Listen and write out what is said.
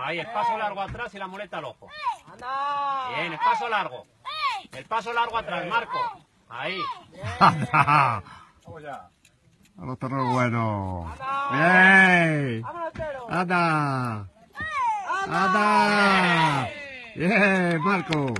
Ahí, el paso largo atrás y la muleta al ojo. Bien, el paso largo. El paso largo atrás, Marco. Ahí. Vamos ya. Ah, A los toros buenos. ¡Anda! ¡Bien! ¡Anda! ¡Anda! ¡Bien, Marco!